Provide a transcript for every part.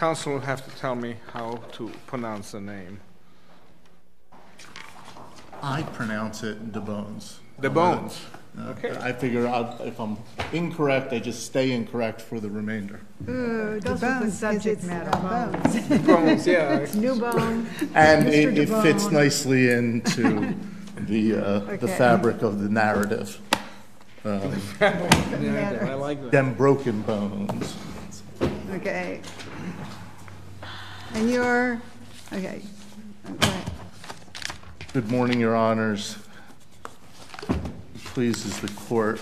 counsel will have to tell me how to pronounce the name. I pronounce it the bones. The bones. Uh, Okay. I figure I'll- if I'm incorrect, I just stay incorrect for the remainder. Ooh, The goes with the bones, 'cause subject matter, uh, bones. Bones, yeah. New bone. And it, it fits nicely into the, uh, the fabric of the narrative. Um, Yeah, I like that. Them broken bones. Okay. And you're, okay. Okay. Good morning, Your Honors. Pleases the court.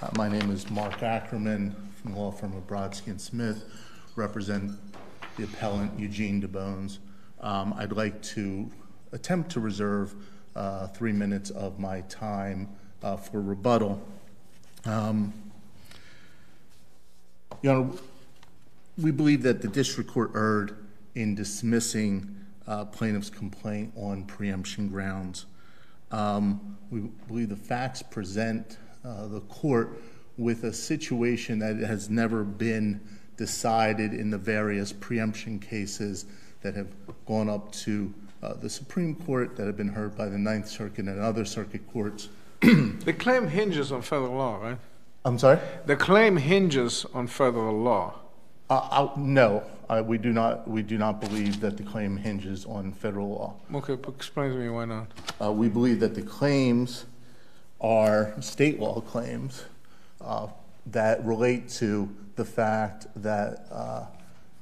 Uh, My name is Mark Ackerman from the law firm of Brodsky and Smith, represent the appellant Eugene DeBons. Um, I'd like to attempt to reserve uh, three minutes of my time uh, for rebuttal. Um, Your Honor, we believe that the district court erred in dismissing uh, plaintiff's complaint on preemption grounds. Um, We believe the facts present uh, the court with a situation that has never been decided in the various preemption cases that have gone up to uh, the Supreme Court, that have been heard by the Ninth Circuit and other circuit courts. The claim hinges on federal law, right? I'm sorry? The claim hinges on federal law. Uh, No, uh, we do not, we do not believe that the claim hinges on federal law. Okay, explain to me why not. Uh, We believe that the claims are state law claims uh, that relate to the fact that uh,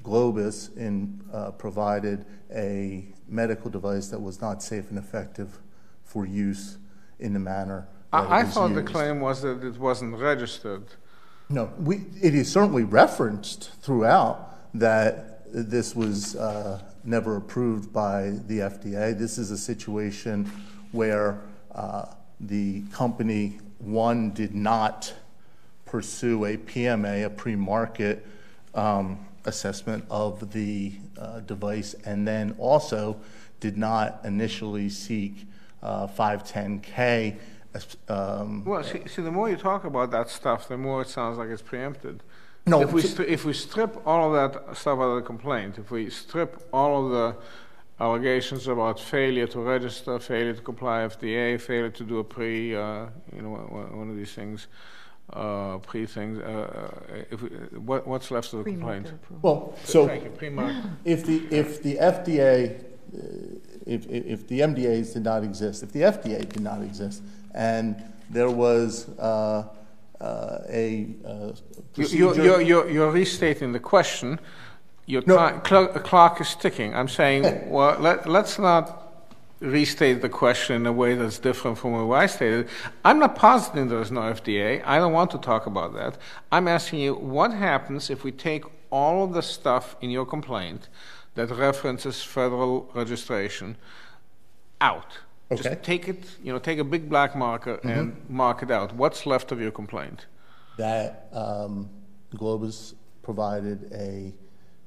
Globus in, uh, provided a medical device that was not safe and effective for use in the manner I, thought the claim was that it wasn't registered. No, we, it is certainly referenced throughout that this was uh, never approved by the FDA. This is a situation where uh, the company, one, did not pursue a PMA, a pre-market um, assessment of the uh, device, and then also did not initially seek uh, 510K. As- um, Well, see, see, the more you talk about that stuff, the more it sounds like it's preempted. No, if we, t- if we strip all of that stuff out of the complaint, if we strip all of the allegations about failure to register, failure to comply FDA, failure to do a pre, uh, you know, one one of these things, uh, pre things, uh, uh, if we, what, what's left of the complaint? Approval. Well, so. Thank you. If the, if the FDA, uh, if, if if the MDAs did not exist, if the FDA did not exist, and there was uh, uh, a uh, procedure... You're, restating the question. Your clock is ticking. I'm saying, well, let, let's not restate the question in a way that's different from way I stated. I'm not positing there is no FDA. I don't want to talk about that. I'm asking you, what happens if we take all of the stuff in your complaint that references federal registration out? Okay. Just take it, you know, take a big black marker and mark it out. What's left of your complaint? That um, Globus provided a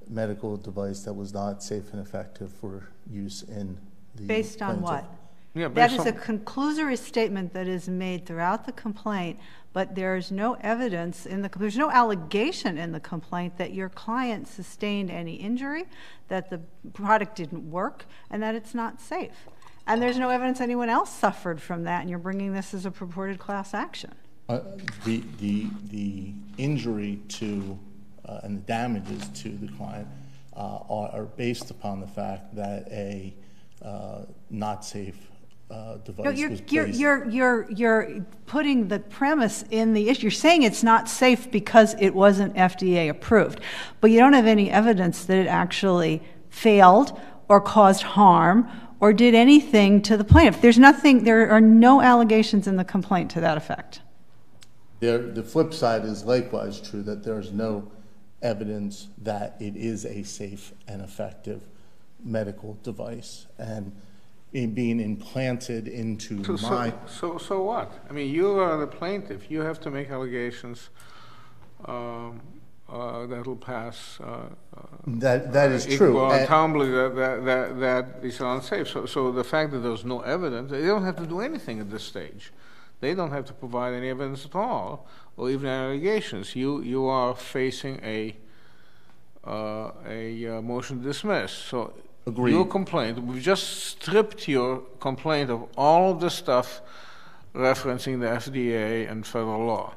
medical device that was not safe and effective for use in the... Based on plaintiff. what? Yeah, That based is a conclusory statement that is made throughout the complaint, but there's no evidence in the, there's no allegation in the complaint that your client sustained any injury, that the product didn't work, and that it's not safe. And there's no evidence anyone else suffered from that, and you're bringing this as a purported class action. Uh, The, the, the injury to, uh, and the damages to the client uh, are are based upon the fact that a uh, not safe uh, No, you're, was you're, you're, you're, you're putting the premise in the issue. You're saying it's not safe because it wasn't FDA approved, but you don't have any evidence that it actually failed or caused harm or did anything to the plaintiff. There's nothing, there are no allegations in the complaint to that effect. There, the flip side is likewise true, that there is no evidence that it is a safe and effective medical device. And in being implanted into So, so, my, so, so what? I mean, you are the plaintiff. You have to make allegations um, that'll pass. Uh, uh, that, that is true. Twombly, that, that, that, are unsafe. So, so the fact that there's no evidence, they don't have to do anything at this stage. They don't have to provide any evidence at all, or even allegations. You, you are facing a, uh, a uh, motion to dismiss. So Agreed. your complaint, we've just stripped your complaint of all of the stuff referencing the FDA and federal law.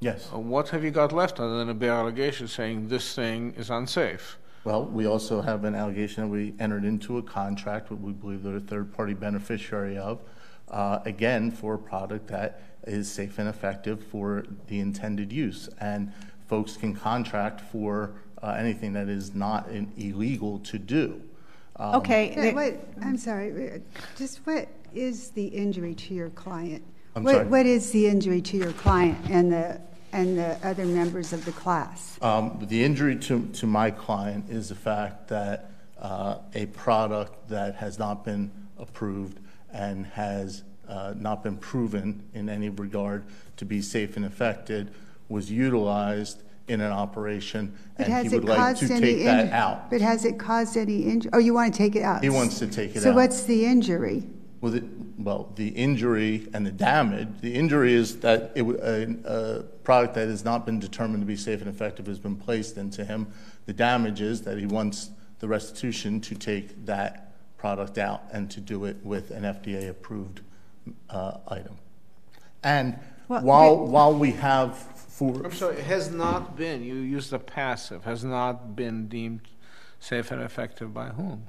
Yes. Uh, What have you got left other than a bare allegation saying this thing is unsafe? Well, we also have an allegation that we entered into a contract, what we believe they're a third-party beneficiary of, uh, again, for a product that is safe and effective for the intended use. And folks can contract for uh, anything that is not in- illegal to do. Um, Okay, Yeah, th- What, I'm sorry, uh, just what is the injury to your client? I'm What- sorry? What is the injury to your client and the, and the other members of the class? Um, The injury to, to my client is the fact that uh, a product that has not been approved and has uh, not been proven in any regard to be safe and effective was utilized in an operation, But and he would like to take that out. But has it caused any injury? Oh, you want to take it out? He wants to take it So out. So what's the injury? Well, the, injury and the damage, the injury is that it, w- a, a product that has not been determined to be safe and effective has been placed into him. The damage is that he wants the restitution to take that product out and to do it with an FDA-approved uh, item. And while, while we have for, I'm sorry, It has not been, you used the passive, has not been deemed safe and effective by whom?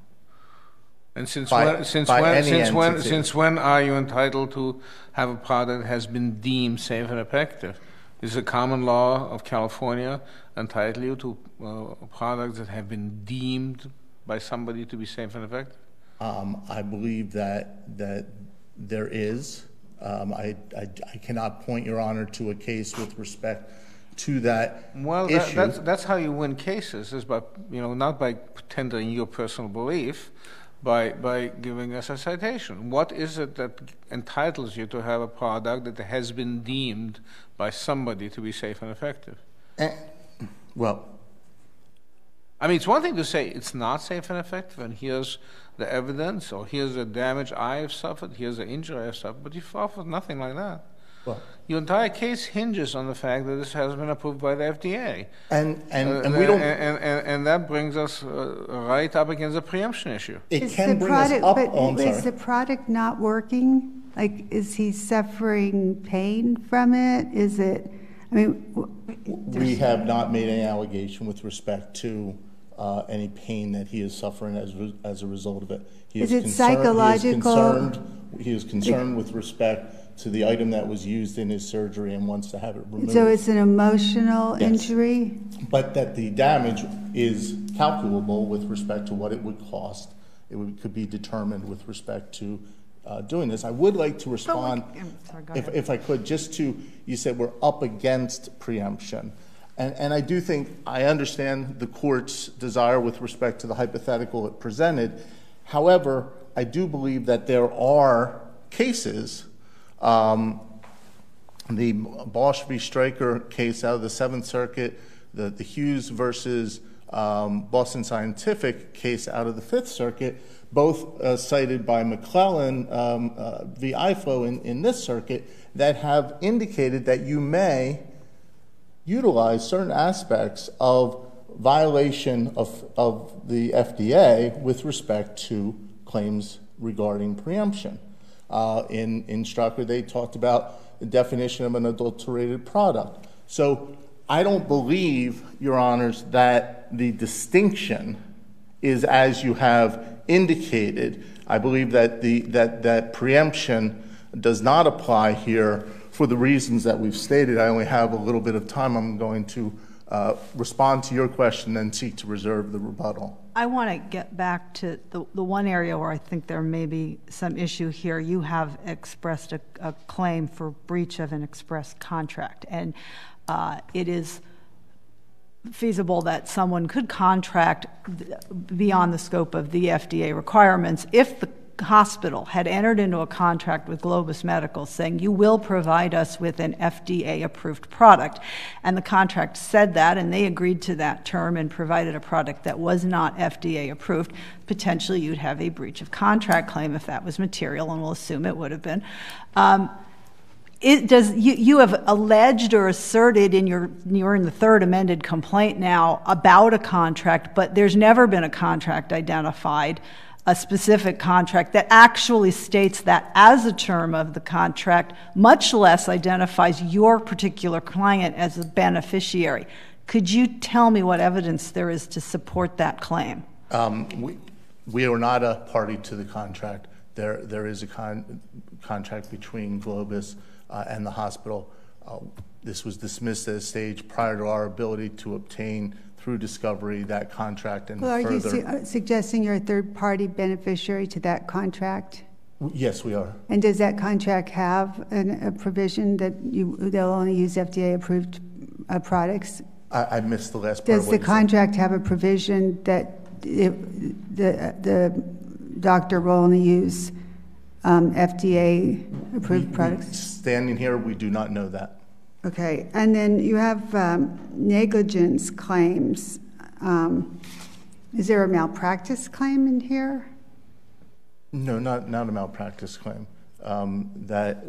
And since By- when, since by when, since when, since when are you entitled to have a product that has been deemed safe and effective? Is the common law of California entitle you to uh, products that have been deemed by somebody to be safe and effective? Um, I believe that, that there is. Um, I, I, I cannot point, Your Honor, to a case with respect to that Well, that, issue. that's, that's how you win cases, is by, you know, not by tendering your personal belief, by, by giving us a citation. What is it that entitles you to have a product that has been deemed by somebody to be safe and effective? Eh, Well, I mean, it's one thing to say it's not safe and effective, and here's the evidence, or here's the damage I have suffered, here's the injury I have suffered, but you've offered nothing like that. Well, Your entire case hinges on the fact that this has been approved by the FDA. and, and, Uh, and we don't, and, and, and that brings us uh, right up against the preemption issue. it Is can the bring us up, but oh, Is the product not working? Like, is he suffering pain from it? Is it, I mean, We have not made any allegation with respect to uh, any pain that he is suffering as, as a result of it. He Is it concerned- he psychological? concerned- He is concerned with respect to the item that was used in his surgery and wants to have it removed. so it's an emotional Yes. injury? But that the damage is calculable with respect to what it would cost. It would, could be determined with respect to uh, doing this. I would like to respond, sorry, if, if I could, just to, you said we're up against preemption. And, and I do think, I understand the court's desire with respect to the hypothetical it presented. However, I do believe that there are cases, the Bausch v. Stryker case out of the Seventh Circuit, the, the Hughes versus um, Boston Scientific case out of the Fifth Circuit, both uh, cited by McClellan um, uh, v. I-Flow in, in this circuit, that have indicated that you may utilize certain aspects of violation of, of the FDA with respect to claims regarding preemption. Uh, in, in they talked about the definition of an adulterated product. So I don't believe, Your Honors, that the distinction is as you have indicated. I believe that, the, that, that preemption does not apply here for the reasons that we've stated. I only have a little bit of time. I'm going to uh, respond to your question and seek to reserve the rebuttal. I want to get back to the, one area where I think there may be some issue here. You have expressed a, a claim for breach of an express contract, and uh, it is feasible that someone could contract beyond the scope of the FDA requirements if the hospital had entered into a contract with Globus Medical saying you will provide us with an FDA approved product. And the contract said that and they agreed to that term and provided a product that was not FDA approved potentially you'd have a breach of contract claim if that was material and we'll assume it would have been. Um, it does you, you have alleged or asserted in your you're in the third amended complaint now about a contract but there's never been a contract identified a specific contract that actually states that as a term of the contract much less identifies your particular client as a beneficiary could you tell me what evidence there is to support that claim Um, we, we are not a party to the contract. There, there is a con, contract between Globus uh, and the hospital. Uh, this was dismissed at a stage prior to our ability to obtain through discovery that contract and Well, are you further. su- uh, suggesting you're a third-party beneficiary to that contract? yes, we are. And does that contract have an, a provision that you, they'll only use FDA-approved uh, products? I, I missed the last part. of Does what the you said. contract have a provision that it, the, the doctor will only use um, FDA-approved products? Standing here, we do not know that. Okay, and then you have um, negligence claims. Um, Is there a malpractice claim in here? No, not, not a malpractice claim. Um, That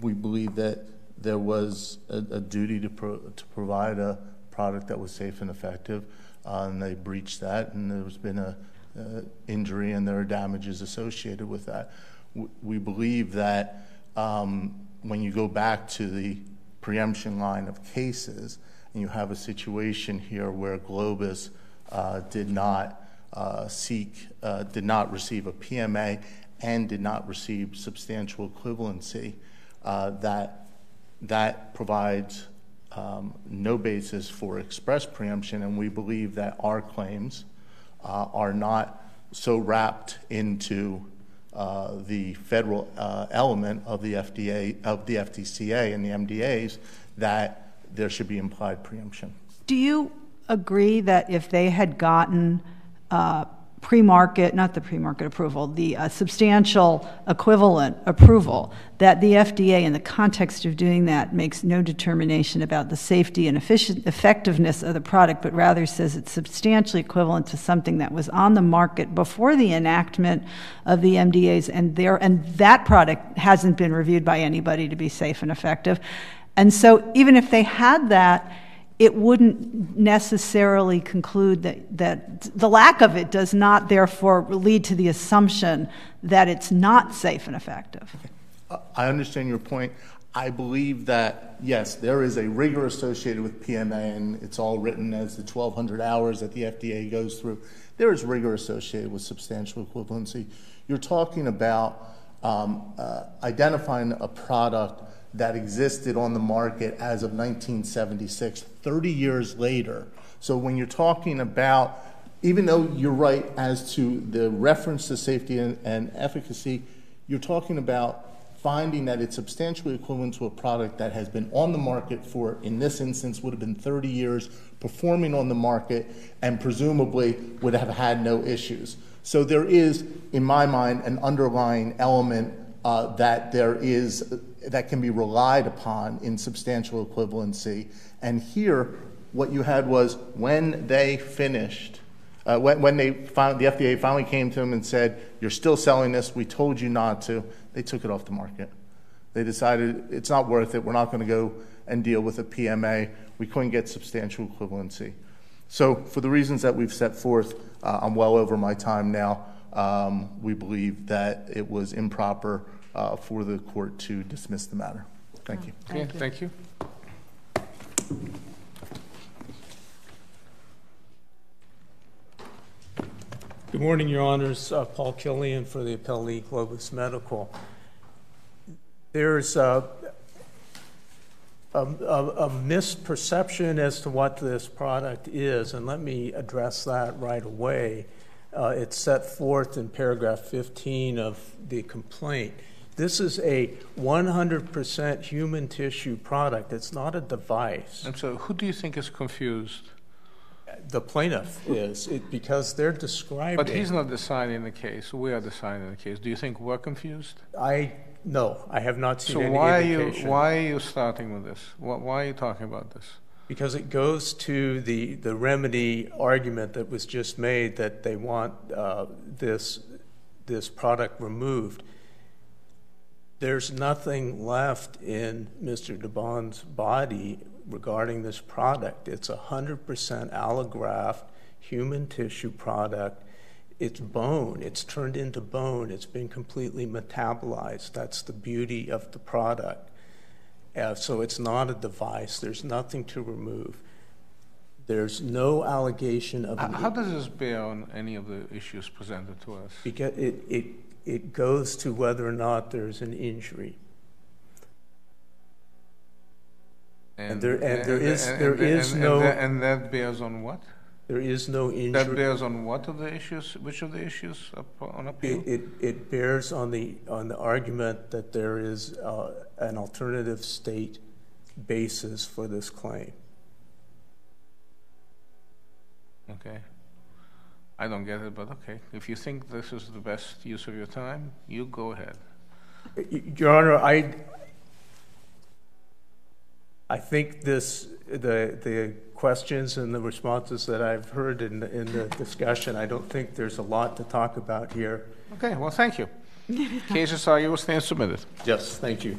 we believe that there was a, duty to, pro, to provide a product that was safe and effective, uh, and they breached that, and there's been a injury and there are damages associated with that. We believe that when you go back to the preemption line of cases, and you have a situation here where Globus uh, did not uh, seek, uh, did not receive a PMA and did not receive substantial equivalency, that that provides um, no basis for express preemption, and we believe that our claims are not so wrapped into uh, the federal uh, element of the FDA, of the FDCA and the MDAs that there should be implied preemption. Do you agree that if they had gotten uh, pre-market, not the pre-market approval, the uh, substantial equivalent approval, that the FDA, in the context of doing that, makes no determination about the safety and efficient, effectiveness of the product, but rather says it's substantially equivalent to something that was on the market before the enactment of the MDAs, and there, and that product hasn't been reviewed by anybody to be safe and effective. And so, even if they had that, it wouldn't necessarily conclude that, that the lack of it does not therefore lead to the assumption that it's not safe and effective. I understand your point. I believe that, yes, there is a rigor associated with PMA, and it's all written as the 1,200 hours that the FDA goes through. There is rigor associated with substantial equivalency. You're talking about um, uh, identifying a product that existed on the market as of 1976, 30 years later. So when you're talking about, even though you're right as to the reference to safety and, and efficacy, you're talking about finding that it's substantially equivalent to a product that has been on the market for, in this instance, would have been 30 years, performing on the market, and presumably would have had no issues. So there is, in my mind, an underlying element uh, that there is that can be relied upon in substantial equivalency. And here, what you had was when they finished, uh, when, they the FDA finally came to them and said, "You're still selling this. We told you not to." They took it off the market. They decided it's not worth it. We're not going to go and deal with a PMA. We couldn't get substantial equivalency. So, for the reasons that we've set forth, uh, I'm well over my time now. Um, we believe that it was improper for the court to dismiss the matter. Thank you. Okay, thank you. Good morning, Your Honors. Uh, Paul Killian for the Appellee Globus Medical. There's a, a, a, a misperception as to what this product is, and let me address that right away. Uh, it's set forth in paragraph 15 of the complaint. This is a 100% human tissue product. It's not a device. And so, who do you think is confused? The plaintiff is, it, because they're describing. But he's not deciding the case. We are deciding the case. Do you think we're confused? I no, I have not seen So any why are you why are you starting with this? Why, why are you talking about this? Because it goes to the the remedy argument that was just made that they want uh, this this product removed. There's nothing left in Mr. DeBons' body regarding this product. It's 100% allograft human tissue product. It's bone. It's turned into bone. It's been completely metabolized. That's the beauty of the product. Uh, so it's not a device. There's nothing to remove. There's no allegation of How how does this bear on any of the issues presented to us? because it, it, it goes to whether or not there's an injury. And there- and there is- and- there and- is and- no- And that- and that bears on what? There is no injury. That bears on what of the issues, which of the issues on appeal? It, it, it bears on the, on the argument that there is uh, an alternative state basis for this claim. Okay. I don't get it, but okay. If you think this is the best use of your time, you go ahead. Y- Your Honor, I, I think this, the, the questions and the responses that I've heard in, the- in the discussion, I don't think there's a lot to talk about here. Okay, well, thank you. Cases are, you will stand submitted. Yes, thank you.